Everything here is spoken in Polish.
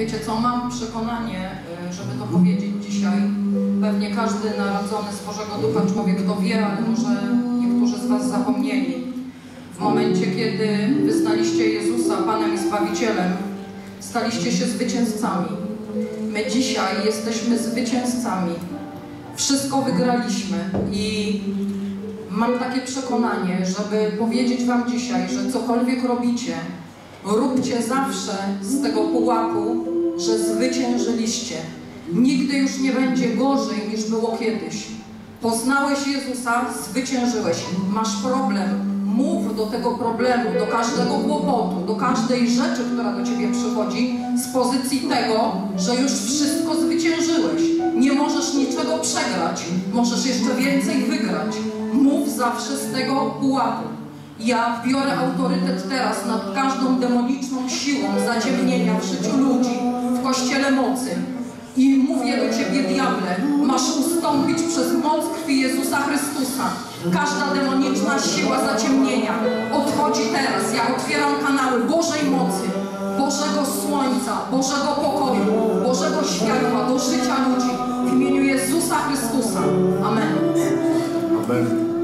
Wiecie co, mam przekonanie, y, żeby to powiedzieć dzisiaj. Pewnie każdy narodzony z Bożego Ducha człowiek to wie, ale może niektórzy z Was zapomnieli. W momencie, kiedy wyznaliście Jezusa Panem i Zbawicielem, staliście się zwycięzcami. My dzisiaj jesteśmy zwycięzcami. Wszystko wygraliśmy i mam takie przekonanie, żeby powiedzieć Wam dzisiaj, że cokolwiek robicie, róbcie zawsze z tego pułapu, że zwyciężyliście. Nigdy już nie będzie gorzej niż było kiedyś. Poznałeś Jezusa, zwyciężyłeś. Masz problem, mów do tego problemu, do każdego kłopotu, do każdej rzeczy, która do Ciebie przychodzi z pozycji tego, że już wszystko zwyciężyłeś. Nie możesz niczego przegrać, możesz jeszcze więcej wygrać. Mów zawsze z tego pułapu. Ja biorę autorytet teraz nad każdą demoniczną siłą zaciemnienia w życiu ludzi, w Kościele mocy. I mówię do Ciebie, diable, masz ustąpić przez moc krwi Jezusa Chrystusa. Każda demoniczna siła zaciemnienia odchodzi teraz. Ja otwieram kanały Bożej mocy, Bożego Słońca, Bożego pokoju, Bożego światła do życia ludzi. W imieniu Jezusa Chrystusa. Amen. Amen.